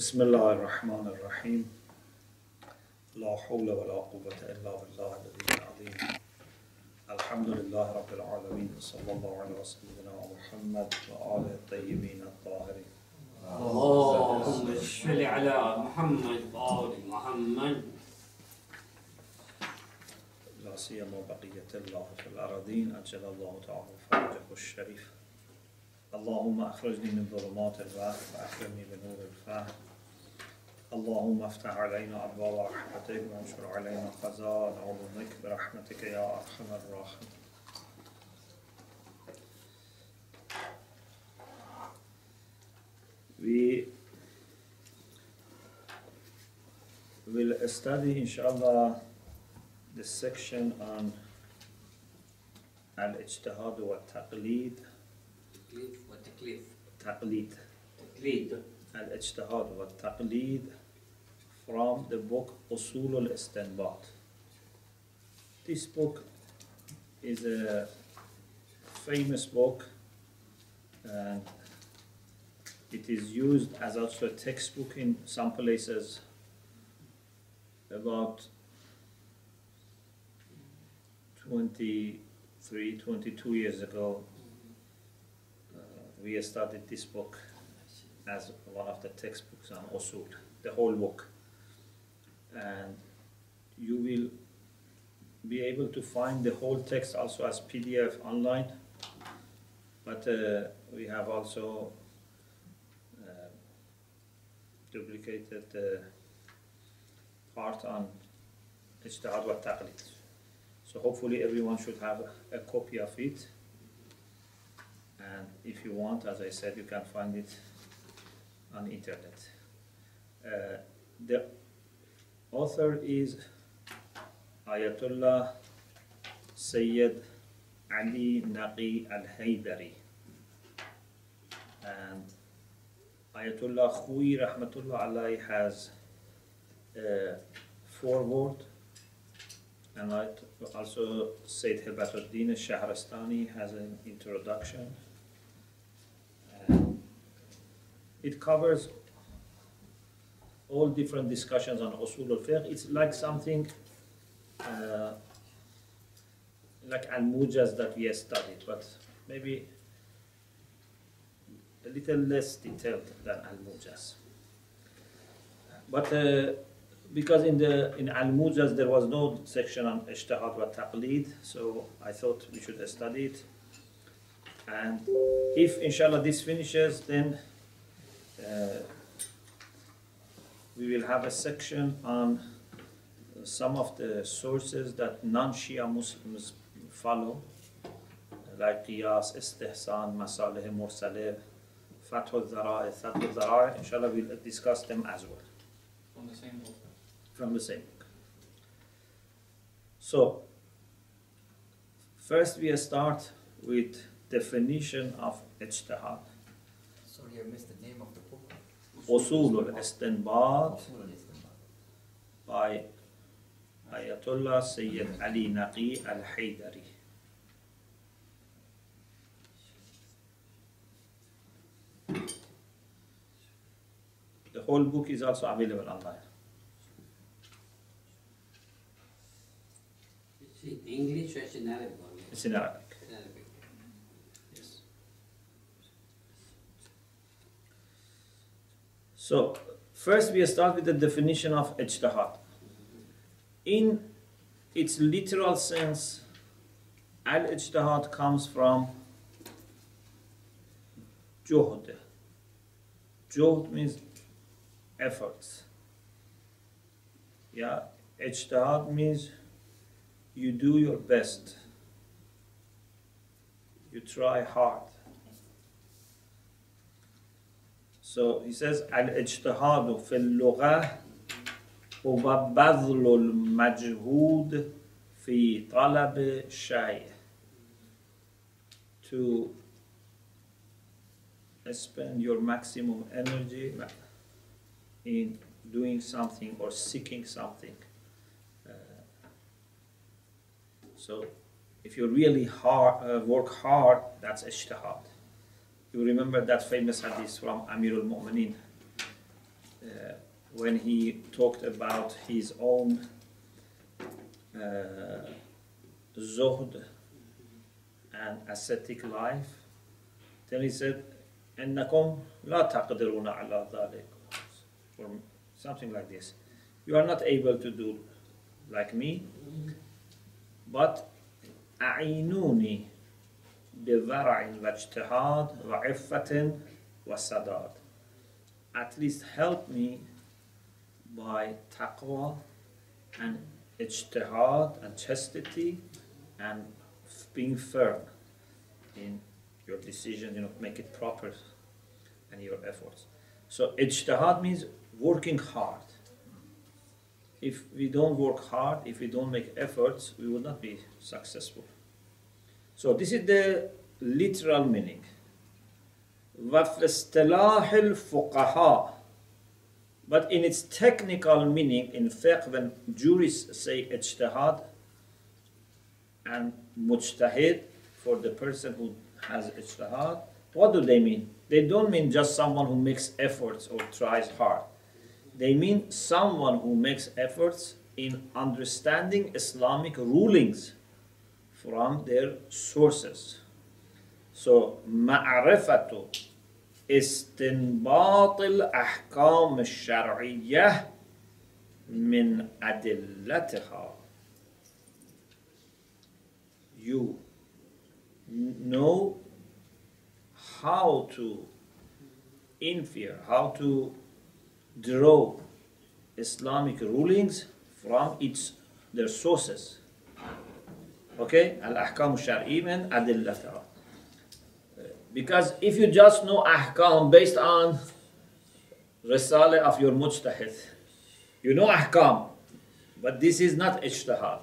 بسم الله الرحمن الرحيم. لا حول ولا قوة إلا بالله العلي العظيم. الحمد لله رب العالمين. صلى الله على سيدنا محمد وآله الطيبين الطاهرين. اللهم صل على محمد وآل محمد. لا سيما بقية الله في الأراضين. أجل الله تعالى فرجه الشريف. اللهم أخرجني من ظلمات الوهم وأكرمني بنور الفهم. اللهم افتح علينا أبواب رحمتك وانشر علينا خزائن. علومك برحمتك يا أرحم الراحمين. We will study inshallah the section on al-ijtihad wa taqlid. وتكليف taqlid. تقليد al-ijtihad wa taqlid. From the book Usul al-Istinbat. This book is a famous book and it is used as also a textbook in some places about 23, 22 years ago. Uh, we started this book as one of the textbooks on Usul, the whole book. And you will be able to find the whole text also as PDF online. But uh, we have also uh, duplicated the part on Ijtihad wa Taqlid. So hopefully everyone should have a copy of it. And if you want, as I said, you can find it on internet. Uh, the author is Ayatollah Sayyid Ali Naqi al-Haydari. And Ayatollah Khouy Rahmatullah Alayhi has uh, a foreword and I also Sayyid Hibatuddin Shahrastani has an introduction. It covers all different discussions on usul al-fiqh. It's like something uh, like al-mujaz that we have studied, but maybe a little less detailed than al-mujaz. But uh, because in the in al-mujaz there was no section on ijtihad wa taqlid, so I thought we should study it. And if inshallah this finishes, then uh, we will have a section on some of the sources that non-Shia Muslims follow, like Qiyas, Istihsan, Masalih Mursalih, Fath al-Dhara'i, Fath al-Dhara'i. Inshallah we'll discuss them as well From the same book. from the same book. So, first we start with definition of ijtihad. Sorry, I missed the name of the book. Usul al-Istinbat Usul al-Istinbat. by Ayatollah Sayyid Ali Naqi al-Haydari. The whole book is also available online. It's in English or it's in Arabic only? It's in Arabic. In Arabic. Yes. So, first we start with the definition of ijtihad. In its literal sense, al ijtihad comes from juhd. Juhd means efforts. Yeah, ijtihad means you do your best. You try hard. So he says, al-ijtihadu fil lughah huwa al-majhud fi talab shay. To spend your maximum energy in doing something or seeking something. Uh, so if you really hard, uh, work hard, that's ijtihad. You remember that famous hadith from Amir al-Mu'mineen. Uh, uh, when he talked about his own uh, zuhd and ascetic life, then he said, إنكم لا تقدرون على ذلك, or something like this. You are not able to do like me, but أعينوني بورع واجتهاد وعفة وسداد. At least help me by taqwa and ijtihad and chastity and f- being firm in your decision, you know, make it proper and your efforts. So ijtihad means working hard. If we don't work hard, if we don't make efforts, we will not be successful. So this is the literal meaning. وفي اصطلاح الفقهاء but in its technical meaning in fiqh when jurists say ijtihad and mujtahid for the person who has ijtihad what do they mean they don't mean just someone who makes efforts or tries hard they mean someone who makes efforts in understanding islamic rulings from their sources so معرفة استنباط الأحكام الشرعية من أدلتها you know how to infer, how to draw Islamic rulings from its their sources. Okay? Al-Ahkam al-Shar'i min adillataha. Because if you just know ahkam based on risale of your mujtahid, you know ahkam, but this is not ijtihad.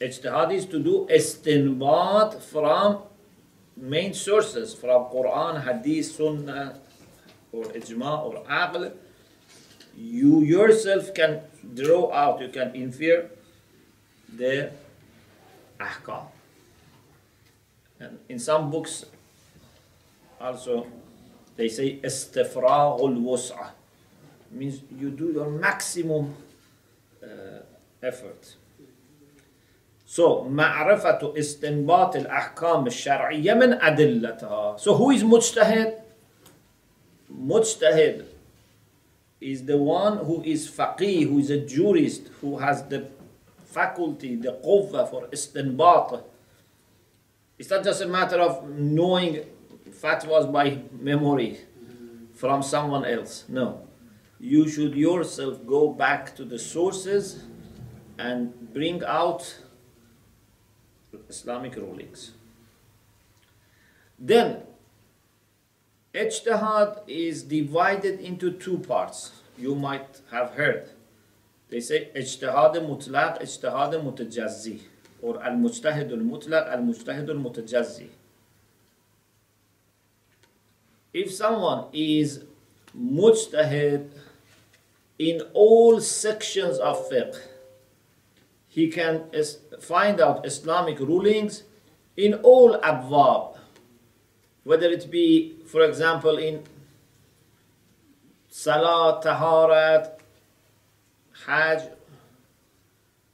Ijtihad is to do istinbat from main sources, from Quran, Hadith, Sunnah, or Ijma, or Aql. You yourself can draw out, you can infer the ahkam. And in some books, also they say istifraghul wus'a means you do your maximum uh, effort so معرفة استنباط الأحكام الشرعية من أدلتها so who is مجتهد مجتهد is the one who is faqih who is a jurist who has the faculty, the quwwa for istinbat. It's not just a matter of knowing fatwas by memory from someone else. No. You should yourself go back to the sources and bring out Islamic rulings. Then, Ijtihad is divided into two parts. You might have heard. They say ijtihad mutlaq, ijtihad mutajazzi, or al-mujtahid al-mutlaq, if someone is mujtahid in all sections of fiqh, he can find out Islamic rulings in all abwab, whether it be, for example, in salat, taharat, hajj,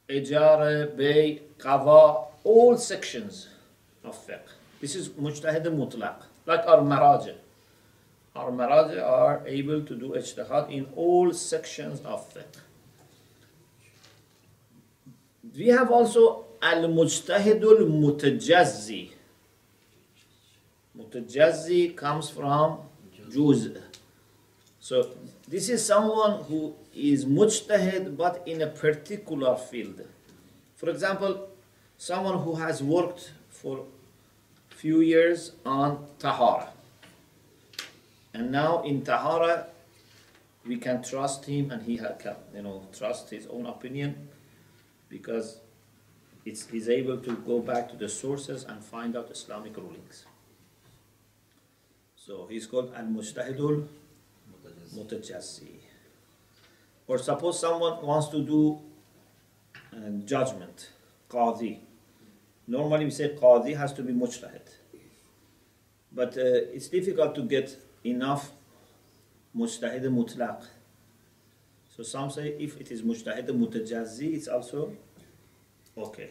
ijara, bay, qada, all sections of fiqh. This is mujtahid al-mutlaq, like our maraja. Our maraja are able to do ijtihad in all sections of fiqh. We have also al-mujtahid al-mutajazzi. Mutajazzi comes from juz. So this is someone who is mujtahid but in a particular field. For example, someone who has worked for few years on tahara. And now in tahara, we can trust him and he can, you know, trust his own opinion because it's, he's able to go back to the sources and find out Islamic rulings. So he's called al-mujtahidul mutajazzi. Or suppose someone wants to do uh, judgment, qadi. Normally we say qadi has to be mujtahid. But uh, it's difficult to get enough mujtahid mutlaq. So some say if it is mujtahid mutajazzi, it's also okay.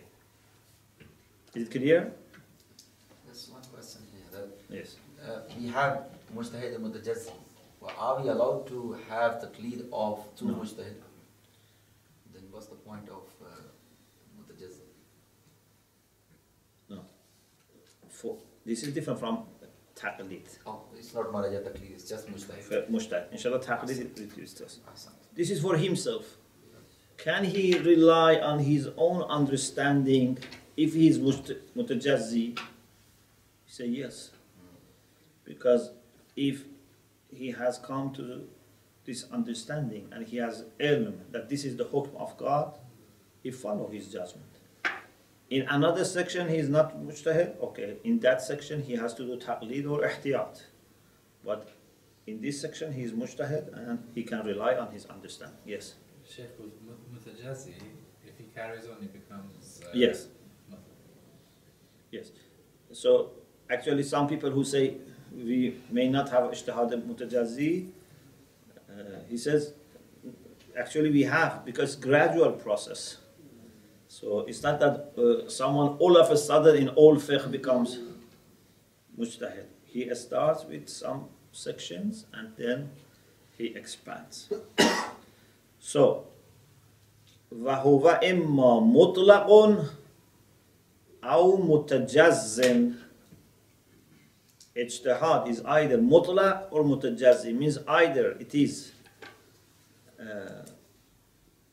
Is it clear? There's one question here. That, Yes. uh, we have mujtahid mutajazzi. Well, are we allowed to have the lead of two No. mujtahid? Then what's the point of uh, mutajazzi? No. For, this is different from taqlid. Oh, it's not marajat taqlid, it's just mujtahid. Uh, mujtahid. Inshallah, taqlid it reduced ah, us. This is for himself. Can he rely on his own understanding if he is mutajazzi? We say yes. Hmm. Because if he has come to this understanding and he has ilm that this is the hukm of God, he follow his judgment. In another section, he is not mujtahid. Okay, in that section, he has to do taqlid or ihtiyat. But in this section, he is mujtahid and he can rely on his understanding. Yes. Sheikh with mutajazi, if he carries on, he becomes. Uh, Yes. Yes. So actually, some people who say we may not have ijtihad mutajazzi, uh, he says actually we have because gradual process. So it's not that uh, someone all of a sudden in all fiqh becomes mujtahid. He starts with some sections and then he expands. so وهو إما مطلق أو متجز اجتهاد is either mutlaq or mutajazzi means either it is uh,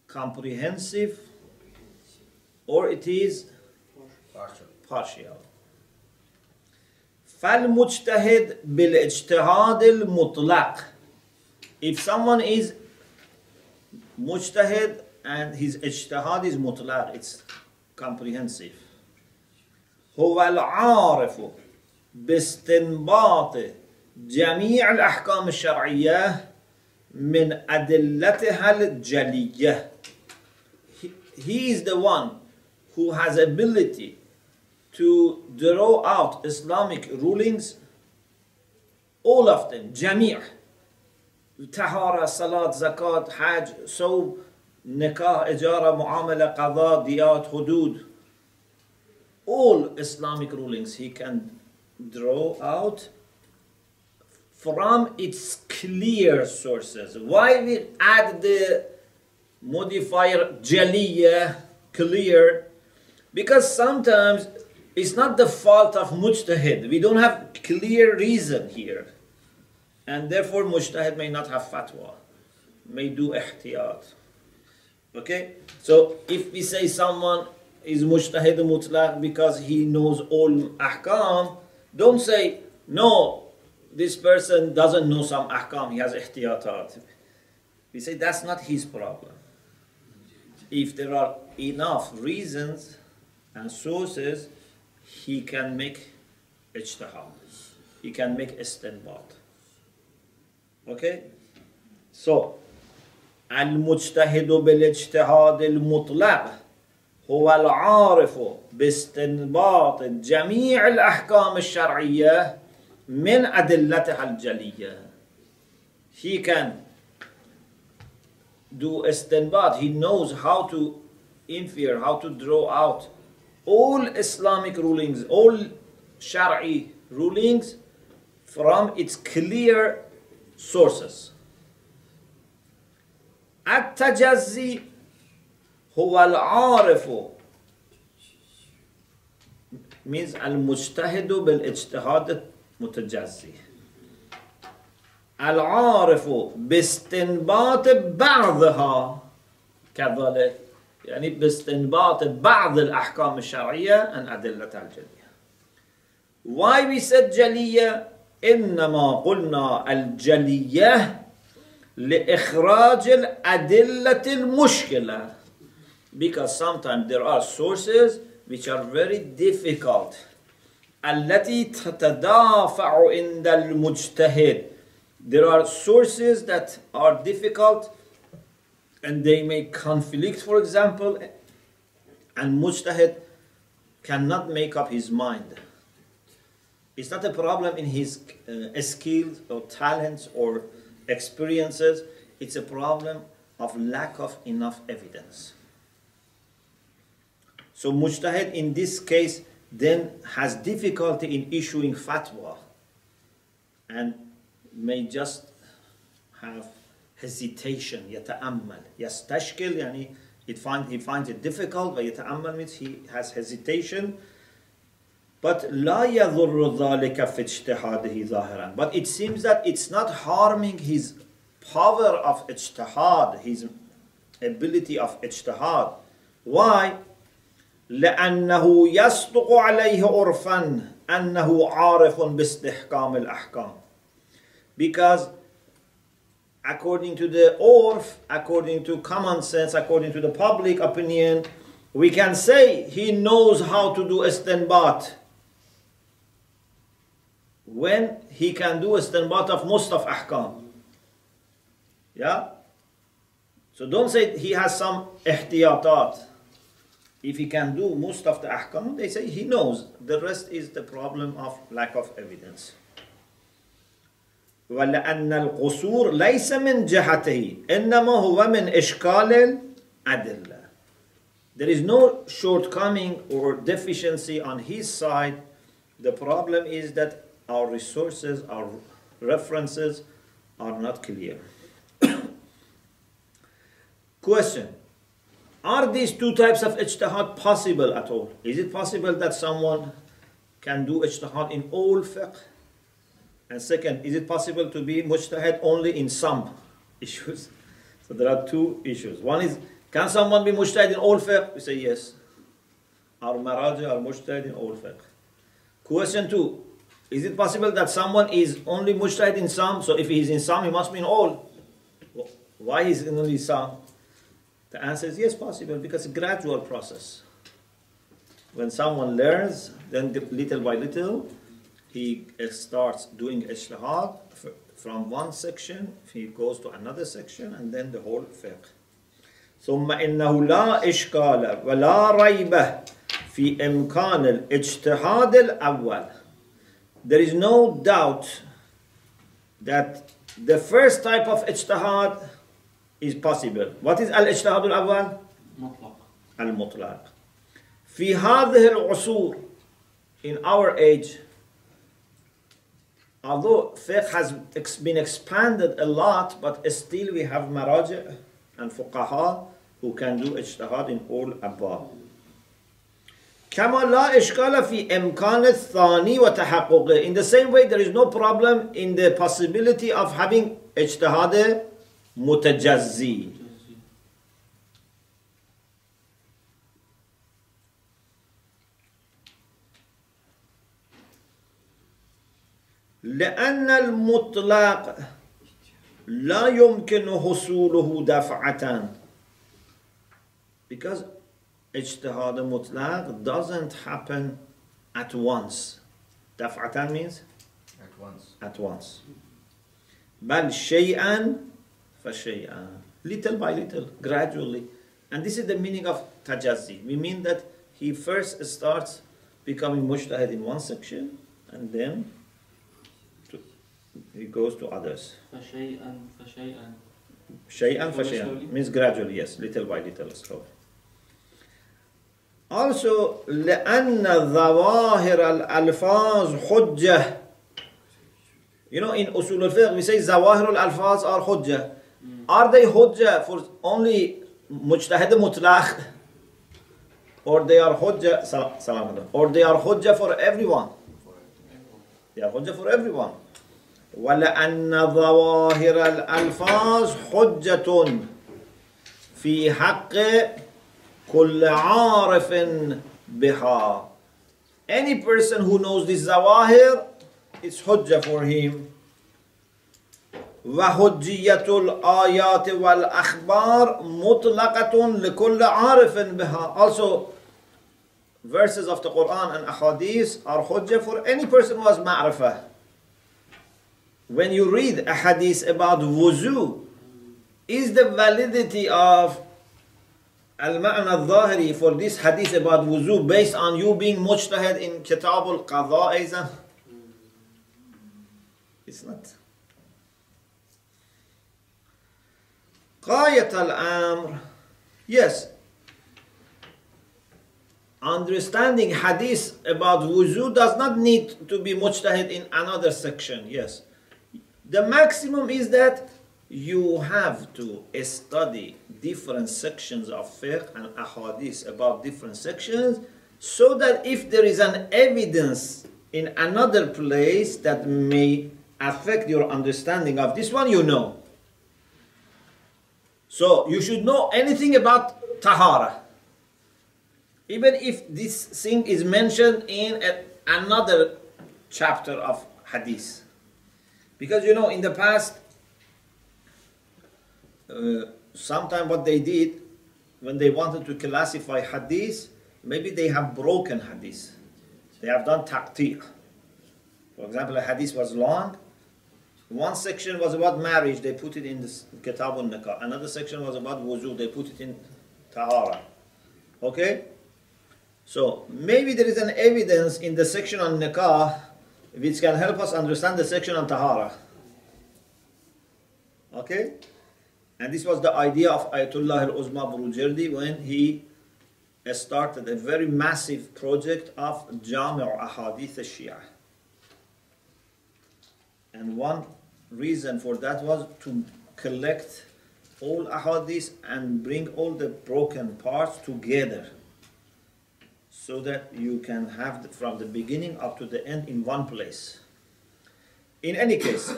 comprehensive or it is Partial. partial فالمجتهد بالاجتهاد المطلق if someone is mujtahid and his ijtihad is mutlaq it's comprehensive هو العارف باستنباط جميع الأحكام الشرعية من أدلتها الجلية. He, is the one who has ability to draw out Islamic rulings all of them جميع. طهارة صلاة زكاة حج صوم نكاح إجارة معاملة قضاء ديات حدود. All Islamic rulings he can draw out from its clear sources. Why we add the modifier jaliya, clear? Because sometimes it's not the fault of mujtahid. We don't have clear reason here. And therefore mujtahid may not have fatwa, may do ihtiyat. Okay? So if we say someone is mujtahid mutlaq because he knows all ahkam, don't say, no, this person doesn't know some ahkam, he has ihtiyatat. We say that's not his problem. If there are enough reasons and sources, he can make ijtihad. He can make istinbat. Okay? So, المجتهد بالاجتهاد المطلق هو العارف باستنباط جميع الأحكام الشرعية من أدلتها الجلية. He can do istinbat. He knows how to infer, how to draw out all Islamic rulings, all Shari rulings from its clear sources. التجزي هو العارف. Means المجتهد بالاجتهاد المتجزي العارف باستنباط بعضها. كذلك يعني باستنباط بعض الأحكام الشرعية عن أدلتها الجلية Why we said جلية؟ إنما قلنا الجلية لإخراج الأدلة المشكلة. because sometimes there are sources which are very difficult التي تتدافع عند المجتهد there are sources that are difficult and they may conflict for example and mujtahid cannot make up his mind it's not a problem in his uh, skills or talents or experiences it's a problem of lack of enough evidence. So mujtahid in this case then has difficulty in issuing fatwa and may just have hesitation يتأمل يستشكل يعني it find, he finds it difficult ويتأمل means he has hesitation but لا يضر ذلك في اجتهاده ظاهرا but it seems that it's not harming his power of ijtihad his ability of ijtihad why لأنه يصدق عليه عرفا أنه عارف باستحكام الأحكام because according to the orf, according to common sense, according to the public opinion, we can say he knows how to do istanbat. When he can do istanbat of most of ahkam. Yeah? So don't say he has some ihtiyatat. If he can do most of the ahkam, they say he knows. The rest is the problem of lack of evidence. ولأن القصور ليس من جهته إنما هو من إشكال الأدلة There is no shortcoming or deficiency on his side. The problem is that our resources, our references are not clear. Question are these two types of ijtihad possible at all? Is it possible that someone can do ijtihad in all fiqh? And second, is it possible to be mujtahid only in some issues? So there are two issues. One is, can someone be mujtahid in all fiqh? We say yes. Our maraja are mujtahid in all fiqh. Question two, is it possible that someone is only mujtahid in some, so if he is in some, he must be in all? Why is it only some? The answer is yes, possible, because it's a gradual process. When someone learns, then little by little, he starts doing ijtihad from one section, he goes to another section, and then the whole fiqh. ثم إنه لا إشكال ولا ريب في إمكان الاجتهاد الأول. There is no doubt that the first type of ijtihad is possible. What is الاجتهاد الأول? مطلق المطلق. في هذه العصور in our age although fiqh has ex- been expanded a lot, but still we have maraji and fuqaha who can do ijtihad in all abwab. كما لا إشكال في إمكان الثاني وتحققه. In the same way, there is no problem in the possibility of having اجتهاد متجزي. لأن المطلق لا يمكن حصوله دفعة because اجتهاد مطلق doesn't happen at once دفعة means At once. at once بل شيئا فشيئا little by little gradually and this is the meaning of tajazi we mean that he first starts becoming mujtahid in one section and then to, he goes to others فشيئا فشيئا شيئا فشيئا means gradually yes little by little slowly also لأن ظواهر الألفاظ حجة you know in usul al-fiqh we say ظواهر الألفاظ are حجة are they حجة for only مجتهد مطلق or they are حجة سلام سلام عليكم. or they are حجة for everyone they are حجة for everyone ولأن ظواهر الألفاظ حجة في حق كل عارف بها any person who knows this zawahir it's حجة for him وحجية الآيات والأخبار مطلقة لكل عارف بها also verses of the Quran and ahadith are حجة for any person who has ma'rifah when you read a hadith about wuzu, is the validity of al-ma'na al-zahiri for this hadith about wuzu based on you being mujtahid in kitab al-qadha? It's not. غاية الأمر yes understanding hadith about wuzu does not need to be mujtahid in another section yes the maximum is that you have to study different sections of fiqh and ahadith about different sections so that if there is an evidence in another place that may affect your understanding of this one you know so you should know anything about tahara. Even if this thing is mentioned in a, another chapter of hadith. Because you know in the past uh, sometime what they did when they wanted to classify hadith maybe they have broken hadith. They have done taqti' for example a hadith was long one section was about marriage they put it in the kitab al-nikah another section was about wuzu they put it in tahara okay so maybe there is an evidence in the section on nikah which can help us understand the section on tahara. Okay? And this was the idea of Ayatollah al-Uzma Burujerdi when he started a very massive project of Jami' Ahadith al-Shia. And one reason for that was to collect all ahadith and bring all the broken parts together so that you can have the, from the beginning up to the end in one place. In any case,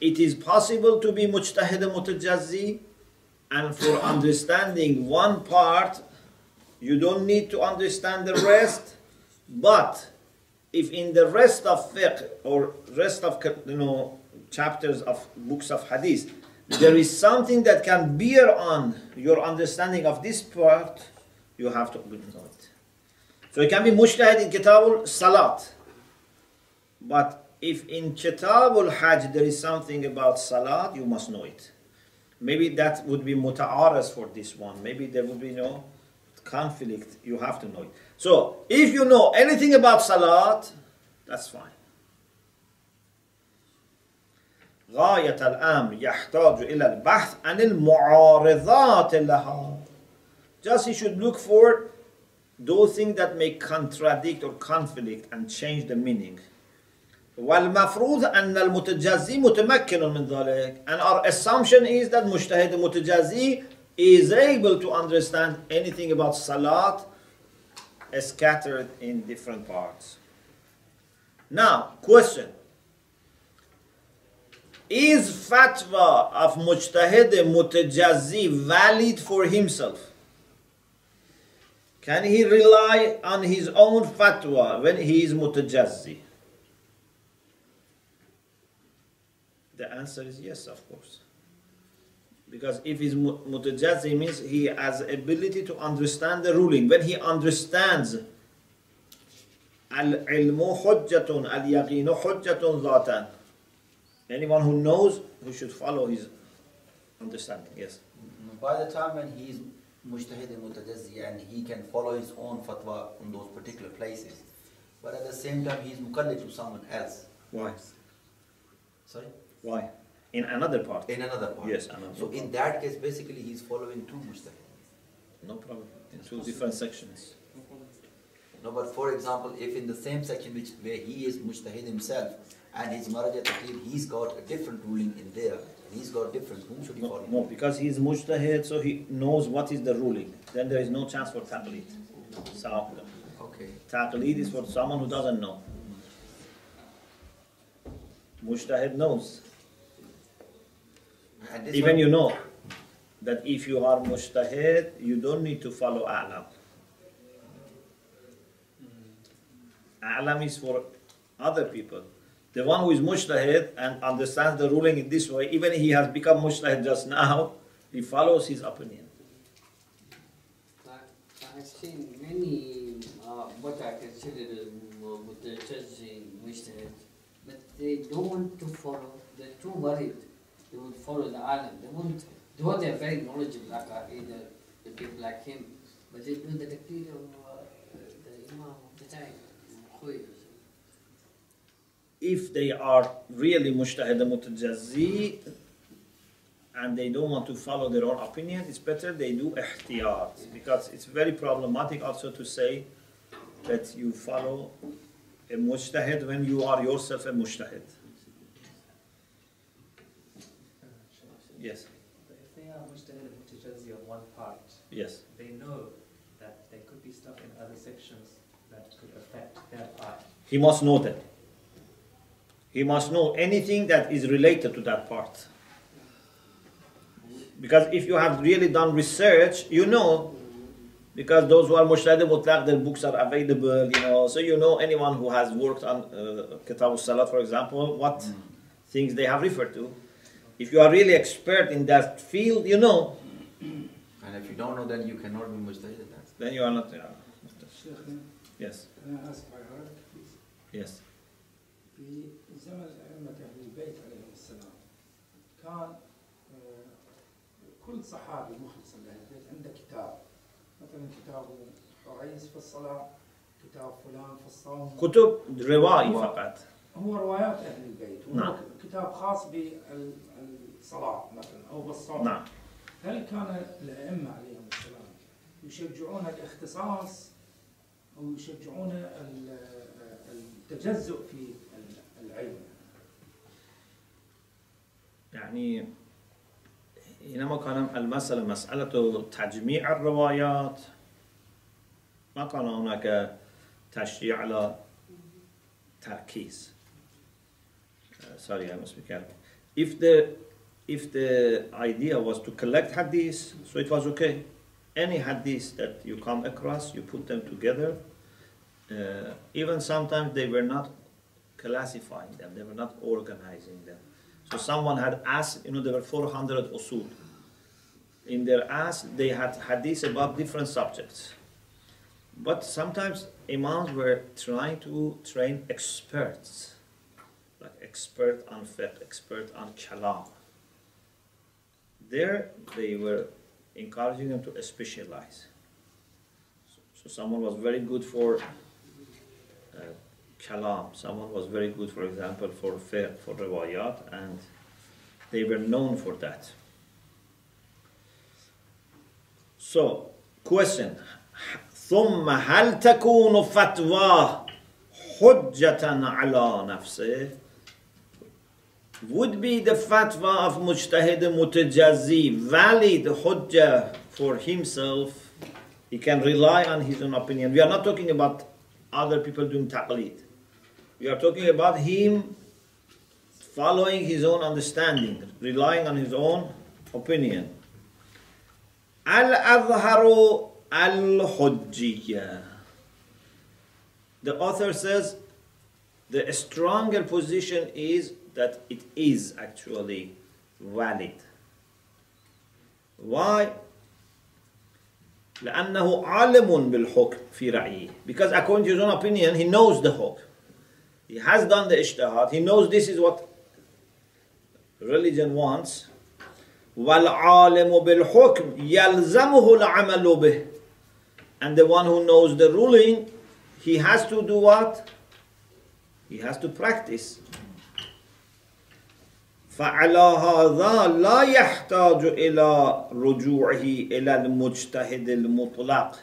it is possible to be mujtahid mutajazzi and for understanding one part, you don't need to understand the rest, but if in the rest of fiqh or rest of you know chapters of books of hadith there is something that can bear on your understanding of this part, you have to know it. So it can be mujtahid in Kitabul Salat. But if in Kitabul Hajj there is something about Salat, you must know it. Maybe that would be muta'aras for this one. Maybe there would be no conflict. You have to know it. So if you know anything about Salat, that's fine. غاية الأمر يحتاج إلى البحث عن المعارضات لها. Just you should look for those things that may contradict or conflict and change the meaning. والمفروض أن المتجزي متمكن من ذلك and our assumption is that مجتهد متجزي is able to understand anything about salat scattered in different parts. Now, question. Is fatwa of mujtahid mutajazi valid for himself? Can he rely on his own fatwa when he is mutajazzi? The answer is yes, of course. Because if he's mutajazzi means he has ability to understand the ruling. When he understands al-ilmu hujjatun, al-yaqinu hujjatun. Anyone who knows, who should follow his understanding, yes. By the time when he is mujtahid and mutajazzi and he can follow his own fatwa in those particular places, but at the same time he is muqallid to someone else. Why? Sorry? Why? In another part. In another part. Yes, another So in that case, basically he is following two mujtahid. No problem. In two different sections. No, but for example, if in the same section which where he is mujtahid himself and his maraja taqlid, he's got a different ruling in there, he's got different, whom should he No, follow? no, because he's mujtahid, so he knows what is the ruling. Then there is no chance for taqlid. So, Okay. taqlid is for someone who doesn't know. Mujtahid knows. And this Even one- you know that if you are mujtahid, you don't need to follow a'lam. A'lam is for other people. The one who is mujtahid and understands the ruling in this way, even he has become mujtahid just now, he follows his opinion. I- I've seen many uh, what I consider as mu- mutajazzi mujtahid, but they don't want to follow. They're too worried. They would follow the alim. They won't. Though they're very knowledgeable, like uh, either the people like him, but they do the taqlid of uh, the imam of the time, Khoy or something. If they are really mujtahid mutajazzi, and they don't want to follow their own opinion, it's better they do ihtiyat because it's very problematic also to say that you follow a mujtahid when you are yourself a mujtahid. Yes, But if they are mujtahid and mutajazi on one part, yes. they know that there could be stuff in other sections that could affect their part. He must know that. He must know anything that is related to that part. Because if you have really done research, you know, because those who are Mujtahid Mutlaq, their books are available, you know, so you know anyone who has worked on uh, Kitab al-Salat, for example, what things they have referred to. If you are really expert in that field, you know. And if you don't know, then you cannot be mujtahid. Then you are not. You know. yes. Yes. في زمن أئمة أهل البيت عليهم كل صحابي مخلص لأهل البيت عنده كتاب مثلا كتاب حريز في الصلاة كتاب فلان في الصوم كتب رواية فقط هو روايات أهل البيت نعم. كتاب خاص بالصلاة مثلا أو بالصوم نعم. هل كان الأئمة عليهم السلام يشجعون الاختصاص أو يشجعون ال- التجزؤ في العلم؟ يعني حينما كان المسألة مسألة تجميع الروايات ما كان هناك تشريع على تركيز sorry I must be careful if the if the idea was to collect hadiths so it was okay any hadiths that you come across you put them together uh, even sometimes they were not classifying them they were not organizing them so someone had asked, you know, there were 400 usul. In their ask, they had hadiths about different subjects. But sometimes imams were trying to train experts, like expert on fiqh, expert on kalam. There, they were encouraging them to specialize. So, so someone was very good for uh, kalam. Someone was very good, for example, for fiqh, for riwayat, and they were known for that. So, question. ثم هل تكون فتوى حجة على نفسه? would be the fatwa of mujtahid mutajazi valid hujjah for himself? He can rely on his own opinion. We are not talking about other people doing taqlid. We are talking about him following his own understanding, relying on his own opinion. Al-Azharu al-Hujjiyya. The author says the stronger position is that it is actually valid. Why? لأنه عالم في رأيه. Because according to his own opinion he knows the hukm he has done the اجتهاد he knows this is what religion wants. والعالم بالحكم يلزمه العمل به. And the one who knows the ruling he has to do what? He has to practice. فعلى هذا لا يحتاج إلى رجوعه إلى المجتهد المطلق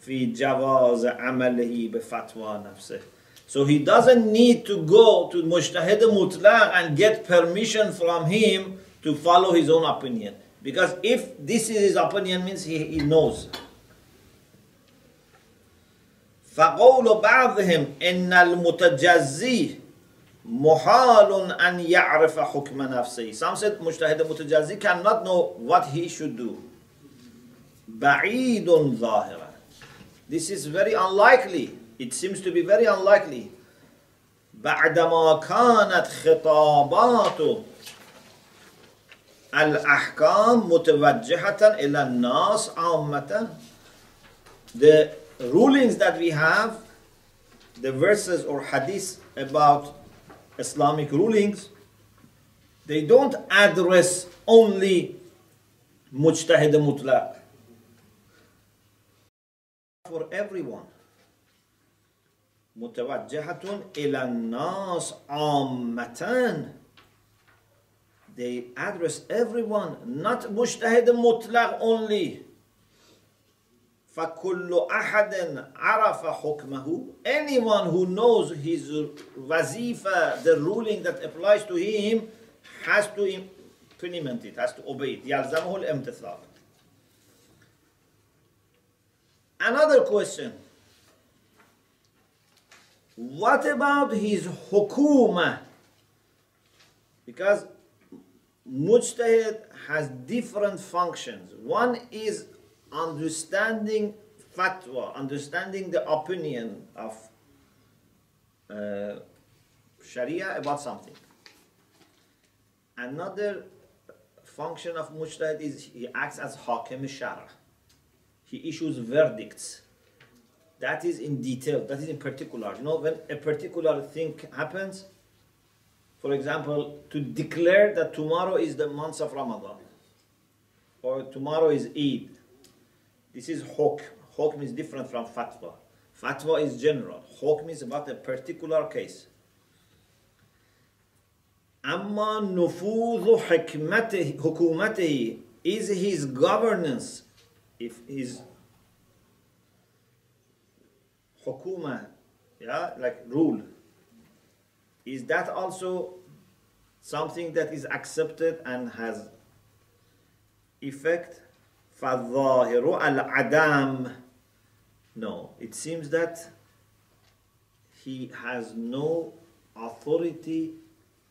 في جواز عمله بفتوى نفسه So he doesn't need to go to Mujtahid Mutlaq and get permission from him to follow his own opinion. Because if this is his opinion means he, he knows. فقول بعضهم إن المتجزي محال أن يعرف حكم نفسه. Some said مجتهد متجزي cannot know what he should do. بعيد ظاهرا. This is very unlikely. It seems to be very unlikely. بعدما كانت خطابات الأحكام متوجهة إلى الناس عامة. The rulings that we have, the verses or hadiths about Islamic rulings, they don't address only mujtahid mutlaq. For everyone. متوجهة إلى الناس عامة. they address everyone, not مجتهد مطلق only. فكل أحد عرف حكمه anyone who knows his wazifa the ruling that applies to him has to implement it has to obey it يلزمه الامتثال another question what about his hukuma because mujtahid has different functions one is understanding fatwa, understanding the opinion of uh, Sharia about something. Another function of mujtahid is he acts as hakim shara. He issues verdicts. That is in detail. That is in particular. You know, when a particular thing happens, for example, to declare that tomorrow is the month of Ramadan, or tomorrow is Eid, this is hukm. Hukm is different from fatwa. Fatwa is general. Hukm is about a particular case. أما نفوذ حكمته حكومته is his governance if his حكومة yeah like rule is that also something that is accepted and has effect فالظاهر العدم no it seems that he has no authority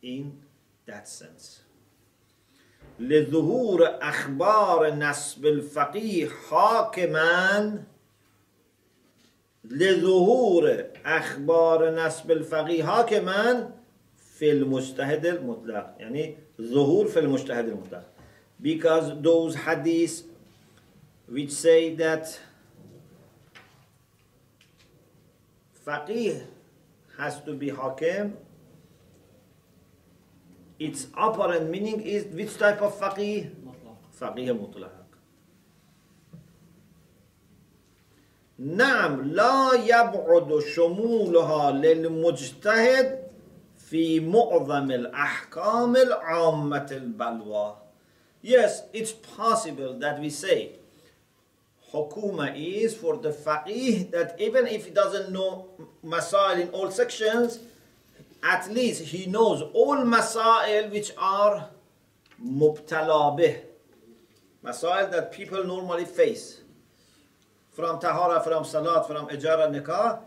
in that sense لظهور أخبار نسب الفقيه حاكما لظهور أخبار نسب الفقيه حاكما في المجتهد المطلق يعني ظهور في المجتهد المطلق because those hadiths which say that faqih has to be hakim its apparent meaning is which type of faqih faqih mutlaq نعم لا يبعد شمولها للمجتهد في معظم الأحكام العامة البلوى Yes, it's possible that we say hukuma is for the faqih that even if he doesn't know masail in all sections, at least he knows all masail which are mubtala. Masail that people normally face. From tahara, from salat, from ijara, nikah,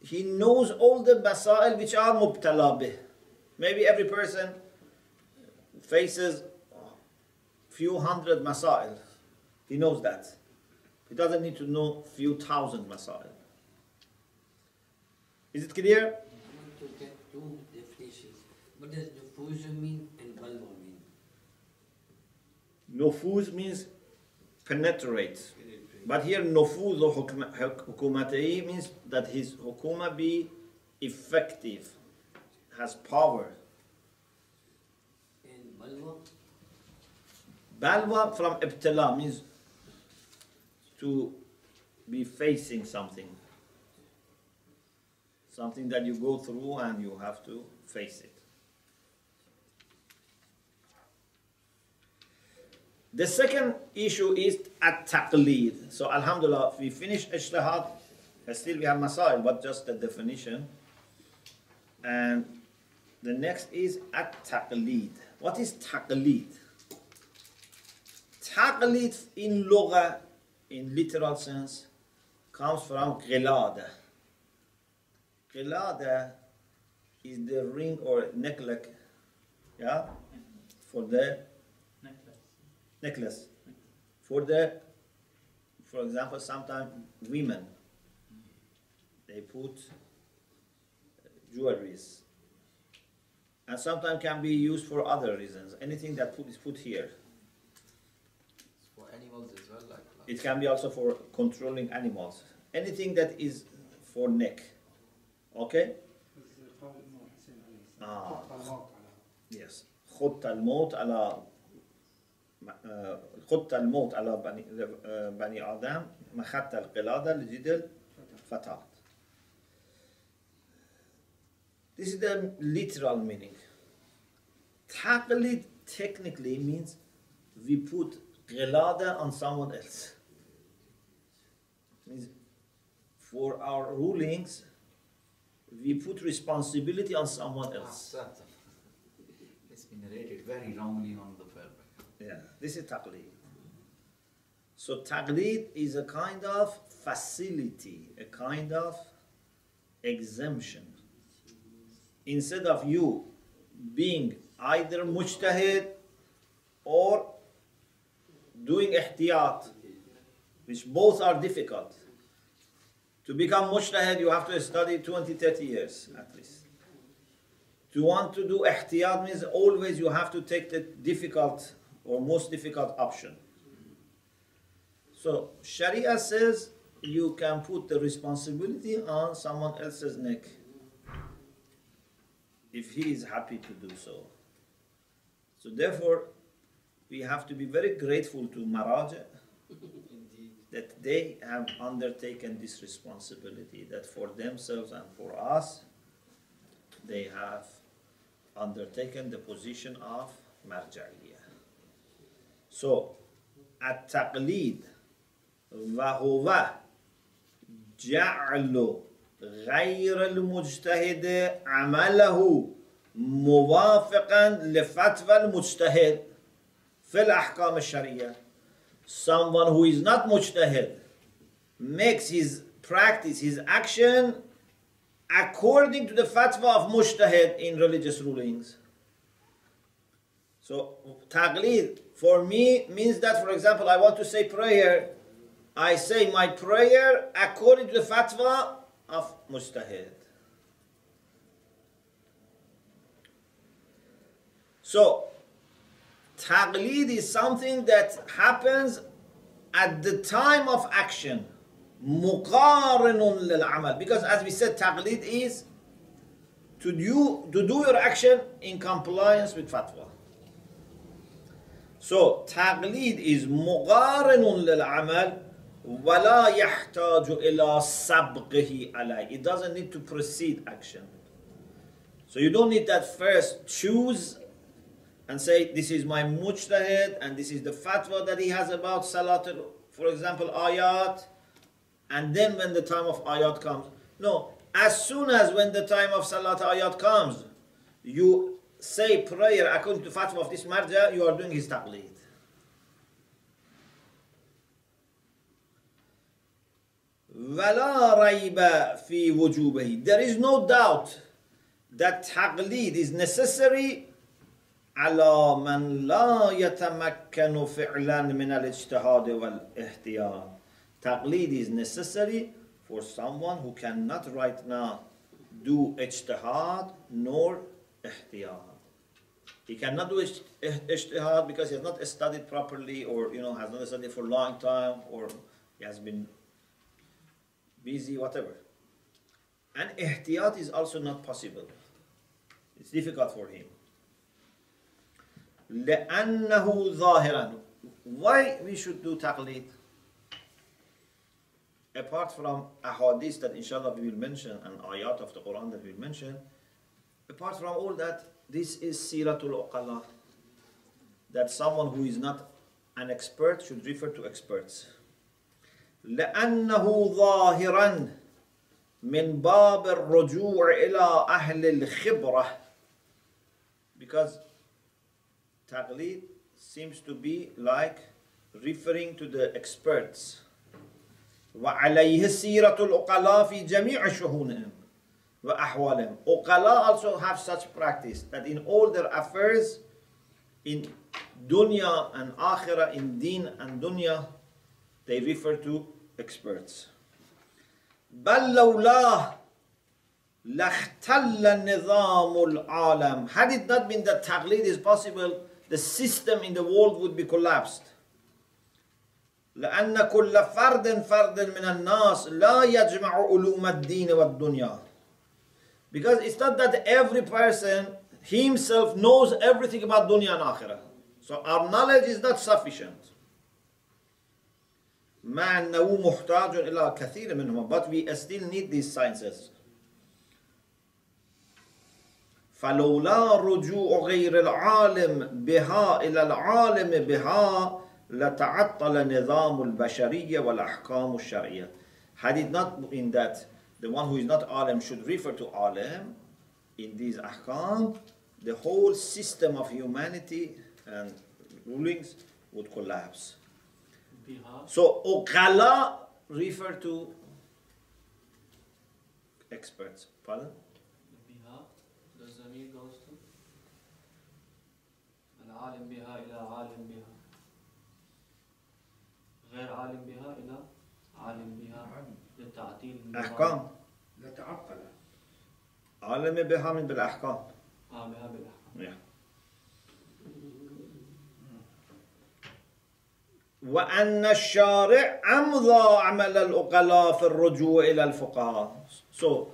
he knows all the masail which are mubtala bih. Maybe every person faces few hundred masail. He knows that. He doesn't need to know few thousand masail. Is it clear? I want to get two definitions. What does nufuz mean and balwa mean? Nufuz means penetrate. But here nufuz hukumatahi means that his hukuma be effective, has power. And balwa? Balwa from ibtila means to be facing something. Something that you go through and you have to face it. The second issue is at taqleed. So alhamdulillah, we finished ijtihad, still we have masail, but just the definition. And the next is at taqleed. What is taqleed? Taqleed in lugha, in literal sense, comes from qilada. Qilada is the ring or necklace, yeah, for the necklace. necklace. For the, for example, sometimes women, they put uh, jewelries. And sometimes can be used for other reasons. Anything that put, is put here. It's for animals as well, like. like It can be also for controlling animals. Anything that is for neck. Okay? قول الإمام حسين عليه السلام آه. خط الموت على Yes. خط الموت على آه، خط الموت على بني, آه، بني آدم مخط القلادة لجدل فتاة. This is the literal meaning. Taqlid technically means we put qilada on someone else. Means for our rulings, we put responsibility on someone ah, else. It's been narrated very wrongly on the film. Yeah, this is taqlid. So taqlid is a kind of facility, a kind of exemption. Instead of you being either mujtahid or doing ihtiyat, which both are difficult. To become mujtahid, you have to study 20, 30 years at least. To want to do ihtiyat means always you have to take the difficult or most difficult option. So Sharia says you can put the responsibility on someone else's neck if he is happy to do so. So therefore, we have to be very grateful to Maraja that they have undertaken this responsibility, that for themselves and for us, they have undertaken the position of marja'iyah. So, التقليد وهو جعل غير المجتهد عمله موافقا لفتوى المجتهد في الأحكام الشرعية someone who is not mujtahid makes his practice, his action according to the fatwa of mujtahid in religious rulings. So taqlid for me means that, for example, I want to say prayer. I say my prayer according to the fatwa of mujtahid. So taqlid is something that happens at the time of action. مقارن للعمل because as we said taqlid is to do, to do your action in compliance with fatwa so taqlid is مقارن للعمل ولا يحتاج إلى سبقه عليه it doesn't need to precede action so you don't need that first choose and say this is my mujtahid and this is the fatwa that he has about salat for example ayat and then when the time of ayat comes no as soon as when the time of salat ayat comes you say prayer according to fatwa of this marja you are doing his taqlid ولا ريب في وجوبه there is no doubt that taqlid is necessary على من لا يتمكن فعلا من الاجتهاد والاحتياط Taqlid is necessary for someone who cannot right now do ijtihad nor ihtiyat. He cannot do ijtihad because he has not studied properly or you know has not studied for a long time or he has been busy, whatever. And ihtiyat is also not possible. It's difficult for him. لأنه ظاهرا Why we should do taqlid? Apart from ahadith that inshallah we will mention and ayat of the Quran that we will mention, apart from all that, this is siratul uqala. That someone who is not an expert should refer to experts. لأنه ظاهرا من باب الرجوع إلى أهل الخبرة because taqlid seems to be like referring to the experts وعليه سيرة العقلاء في جميع شؤونهم وأحوالهم Uqala also have such practice that in all their affairs in dunya and akhirah in deen and dunya they refer to experts بل لولاه لاختل النظام العالم had it not been that taqlid is possible the system in the world would be collapsed لأن كل فرد فرد من الناس لا يجمع علوم الدين والدنيا because it's not that every person himself knows everything about dunya and akhirah so our knowledge is not sufficient مع أنه محتاج إلى كثير منهم but we still need these sciences فلولا رجوع غير العالم بها إلى العالم بها لتعطل نظام البشرية والأحكام الشرعية had it not in that the one who is not alim should refer to alim in these ahkam the whole system of humanity and rulings would collapse so uqala refer to experts pardon بها the zamir goes to العالم بها إلى عالم بها غير عالم بها إلى عالم بها للتعطيل النظام. أحكام لتعطل عالم بها من بالأحكام آه بها بالأحكام Yeah. وأن الشارع أمضى عمل الأقلاء في الرجوع إلى الفقهاء. So,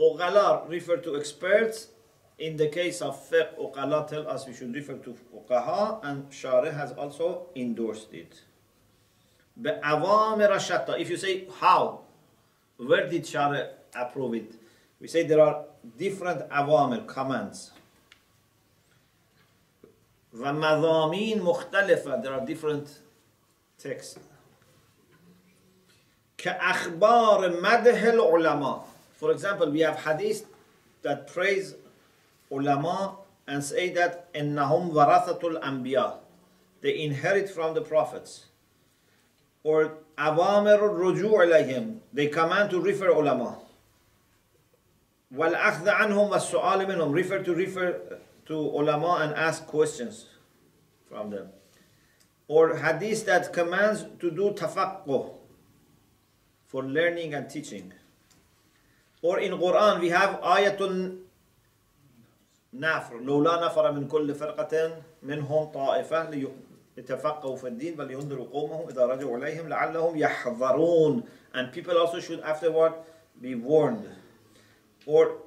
أقلاء refer to experts. In the case of fiqh, أقلاء tell us we should refer to فقهاء and شارع has also endorsed it. بأوامر شتى. If you say how, where did شارع approve it? We say there are different awamir, commands. ومضامين مختلفة there are different texts كأخبار مدح العلماء for example we have hadith that praise ulama and say that innahum warathatul anbiya. They inherit from the prophets. Or awamir ruju' alayhim, they command to refer ulama. Wal akhdh anhum was su'al minhum. Refer to refer to ulama and ask questions from them. Or hadith that commands to do tafaqquh for learning and teaching. Or in Quran we have ayatul نافر لولا نفر من كل فرقة منهم طائفة لي- ليتفقهوا في الدين بل ينذروا قومهم إذا رجعوا إليهم لعلهم يحذرون and people also should afterward be warned or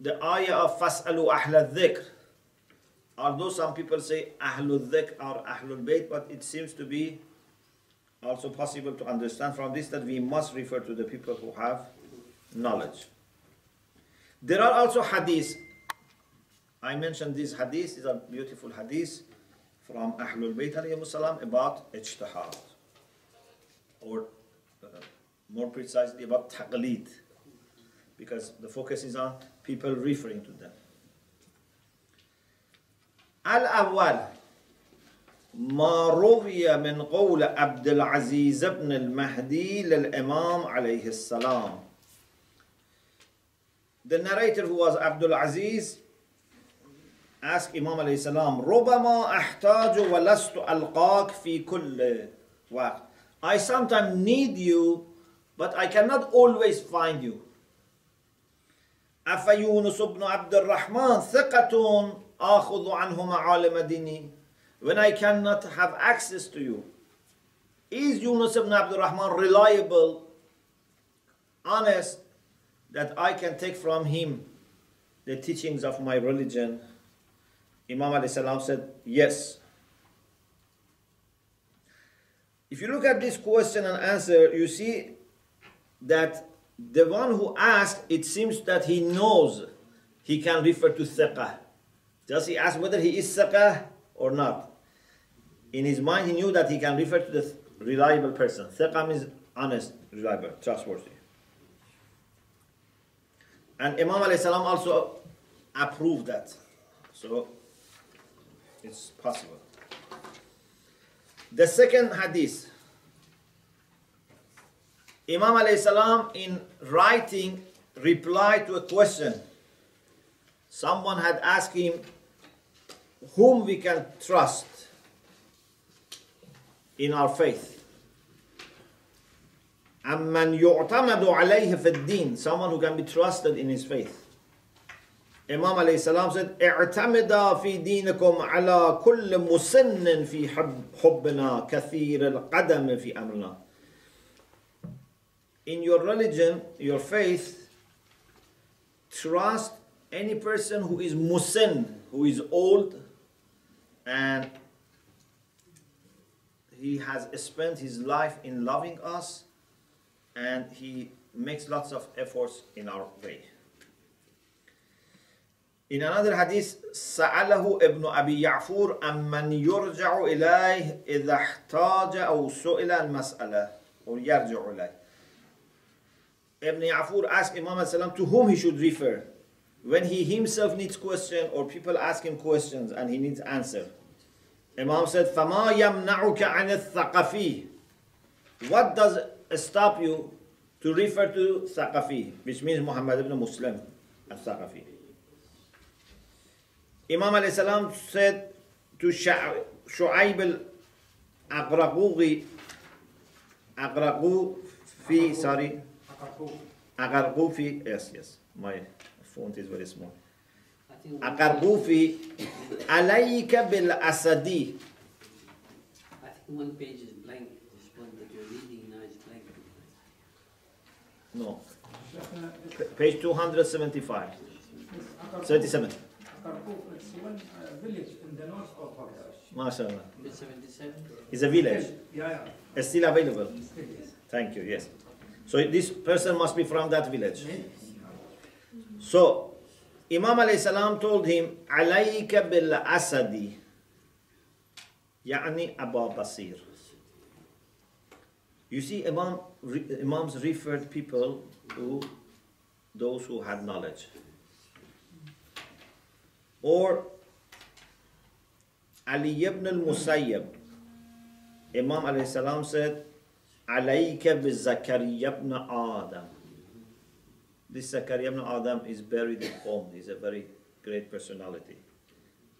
the ayah of فَاسْأَلُوا أَهْلَ الذِّكْرِ although some people say أهل الذِّكْر or أهل البيت but it seems to be also possible to understand from this that we must refer to the people who have knowledge there are also hadiths I mentioned these hadiths, these are beautiful hadiths from Ahlul Bayt alayhi salam about ijtihad. Or uh, more precisely about taqleed. Because the focus is on people referring to them. الأول ما روي من قول عبد العزيز بن المهدي للإمام عليه السلام. The narrator who was Abdul Aziz ask Imam alayhi salam, ربما أحتاج ولست ألقاك في كل وقت. I sometimes need you, but I cannot always find you. أفيونس بن عبد الرحمن ثقة آخذ عنه معالم ديني. When I cannot have access to you, is Yunus ibn Abdul Rahman reliable, honest, that I can take from him the teachings of my religion? Imam alayhi salam said, Yes. If you look at this question and answer, you see that the one who asked, it seems that he knows he can refer to thiqah. Does he ask whether he is thiqah or not? In his mind, he knew that he can refer to the reliable person. Thiqah means honest, reliable, trustworthy. And Imam alayhi salam also approved that. So it's possible. The second hadith, Imam alayhi salam in writing replied to a question. Someone had asked him whom we can trust in our faith. أمن يعتمد عليه في الدين someone who can be trusted in his faith Imam alayhi salam said اعتمد في دينكم على كل مسن في حب حبنا كثير القدم في أمرنا In your religion, your faith, trust any person who is musin, who is old and he has spent his life in loving us and he makes lots of efforts in our way. In another hadith, سأله ابن أبي يعفور أمن يرجع إليه إذا احتاج أو سئل المسألة or يرجع إليه. Ibn Ya'fur asked Imam salam to whom he should refer when he himself needs question or people ask him questions and he needs answer. Imam said, فَمَا يَمْنَعُكَ عَنِ الثَّقَفِي What does stop you to refer to Thaqafi, which means Muhammad ibn Muslim al-Thaqafi. امام عليه السلام سید تو شعیب الاقرقوقی اقرقو في ساري اقرقو في yes yes my font is very small اقرقو في عليك بالاسدي one page is blank. This one that you're reading now is blank. No. Page 275. 37. It's one uh, village in the north of Baghdad. MashaAllah. It's 77. It's a village. Yeah, yeah. It's still available. Thank you, yes. So this person must be from that village. So Imam alayhi salam told him, Alayka bil asadi. Yani Abu Basir. You see, Imam, re, Imams referred people to those who had knowledge. Or Ali ibn al-Musayyib, Imam alayhi salam said, Alayka bi Zakaria ibn Adam. This Zakariya ibn Adam is buried at Qom. He's a very great personality.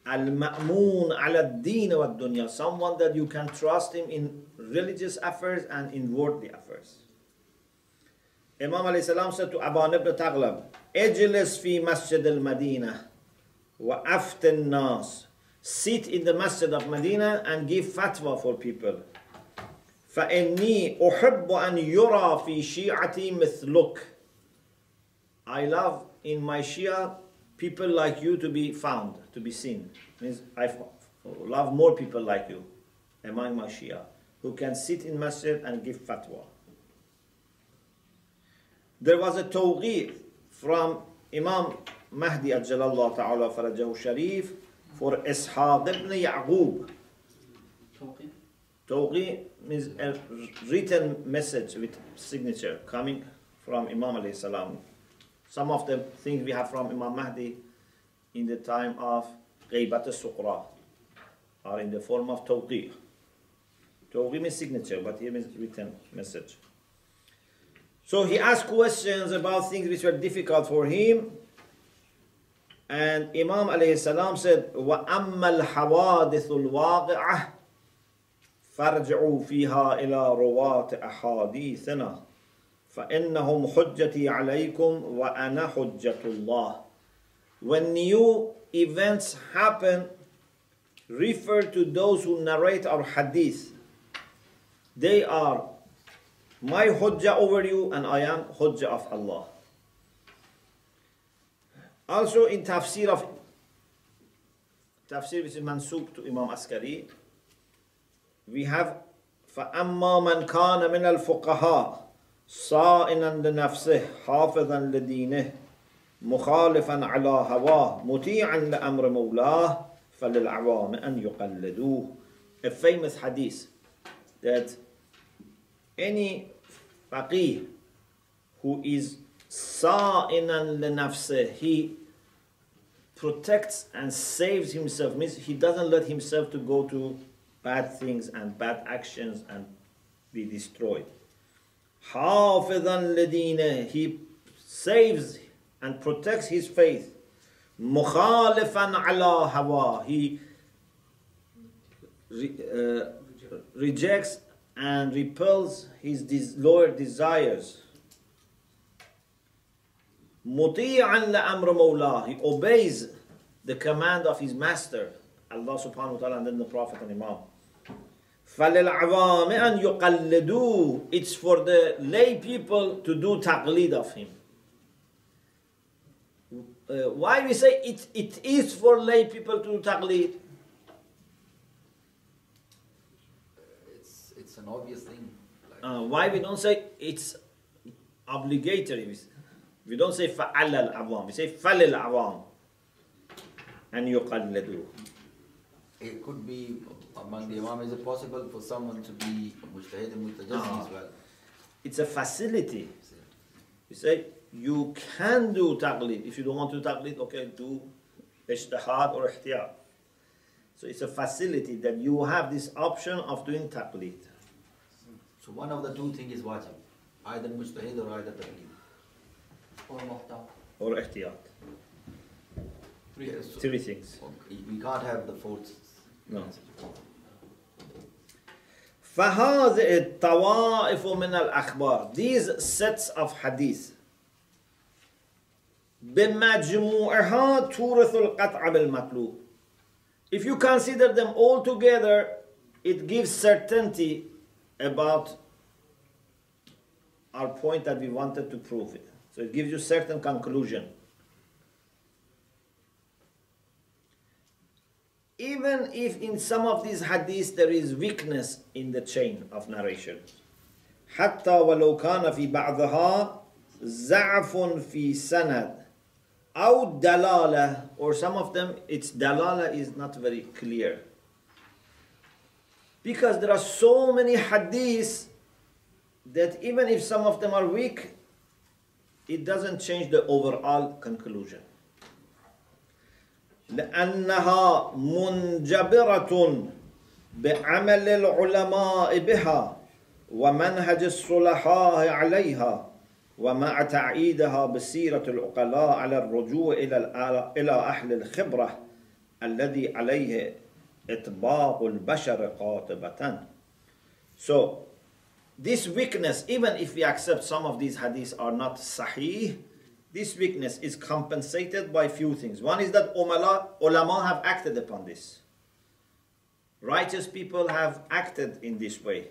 Al-Ma'mun al-Din wa dunya Someone that you can trust him in religious affairs and in worldly affairs. Imam alayhi salam said to Aban ibn Taghlab, Ejlis fi Masjid al-Madinah. وأفت الناس. Sit in the masjid of Medina and give fatwa for people. فإني أحب أن يرى في شيعتي مثلك. I love in my Shia people like you to be found, to be seen. Means I f- love more people like you among my Shia who can sit in masjid and give fatwa. There was a tawqi from Imam Mahdi Ajalallah Ta'ala Farajahu Sharif for Ishaq ibn Ya'qub. Tawqi is a written message with signature coming from Imam alayhi salam. Some of the things we have from Imam Mahdi in the time of Ghaybat al-Sughra are in the form of tawqi. Tawqi means signature, but here means written message. So he asked questions about things which were difficult for him And Imam alayhi salam said, وَأَمَّا الْحَوَادِثُ الْوَاقِعَةِ فارجعوا فيها إلى رواة أحاديثنا فإنهم حجتي عليكم وأنا حجة الله When new events happen, refer to those who narrate our hadith. They are my hujjah over you and I am hujjah of Allah. Also in tafsir of tafsir which is mansub to Imam Askari, we have فأما من كان من الفقهاء صائنا لنفسه حافظا لدينه مخالفا على هواه مطيعا لأمر مولاه فللعوام أن يقلدوه A famous hadith that any faqih who is Sa'inan lenafse. He protects and saves himself. Means he doesn't let himself to go to bad things and bad actions and be destroyed. Hafidan ledine. He saves and protects his faith. Mukhalifan ala hawa. He uh, rejects and repels his des- lower desires. مطيعا لأمر مولاه he obeys the command of his master Allah subhanahu wa ta'ala and then the Prophet and Imam. فَلِلْعَوَامِ أَنْ يُقَلِّدُوهُ It's for the lay people to do taqlid of him. Uh, why we say it, it is for lay people to do taqlid? It's, it's an obvious thing. Like, Uh, why we don't say it's obligatory? We, we don't say فَعَلَى الْعَوَامِ We say فَلِلْعَوَامِ أن يقلدوه It could be among the Imam, is it possible for someone to be mujtahid and mutajazzi as well? It's a facility. You say you can do taqlid. If you don't want to taqlid, okay, do ijtihad or ihtiyat. So it's a facility that you have this option of doing taqlid. So one of the two things is wajib, either mujtahid or either taqlid. Or muhtar. or ihtiyat. Yes, so- Three things. We can't have the fourth. No. فهذه الطوائف من الأخبار these sets of hadith بمجموعها تورث القطع بالمطلوب if you consider them all together it gives certainty about our point that we wanted to prove it so it gives you certain conclusion even if in some of these hadiths there is weakness in the chain of narration حتى ولو كان في بعضها ضعف في سند أو دلالة or some of them its dalala is not very clear because there are so many hadiths that even if some of them are weak it doesn't change the overall conclusion لأنها منجبرة بعمل العلماء بها ومنهج الصلحاء عليها ومع تعييدها بسيرة العقلاء على الرجوع إلى إلى أهل الخبرة الذي عليه إطباق البشر قاطبة. So, this weakness, even if we accept some of these hadiths are not sahih, this weakness is compensated by few things. One is that umala, ulama have acted upon this. Righteous people have acted in this way.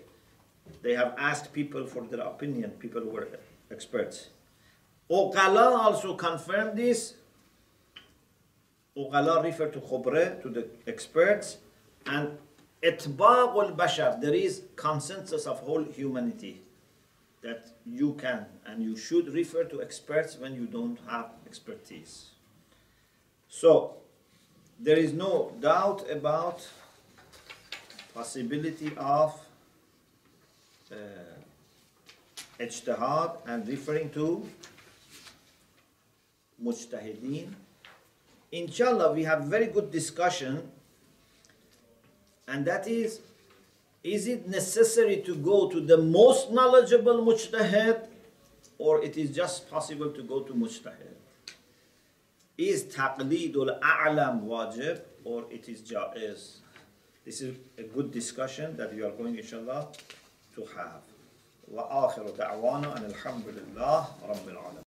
They have asked people for their opinion, people who were experts. Uqala also confirmed this. Uqala refer to khubre, to the experts, and itbaq al bashar, there is consensus of whole humanity that you can and you should refer to experts when you don't have expertise. So, there is no doubt about possibility of uh, ijtihad and referring to mujtahideen. Inshallah, we have very good discussion, and that is is it necessary to go to the most knowledgeable mujtahid or it is just possible to go to mujtahid? Is taqleedul a'lam wajib or it is jaiz? This is a good discussion that we are going inshallah to have. وآخر دعوانا أن الحمد لله رب العالمين